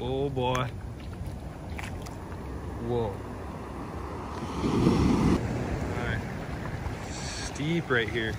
Oh boy. Whoa. All right. Steep right here.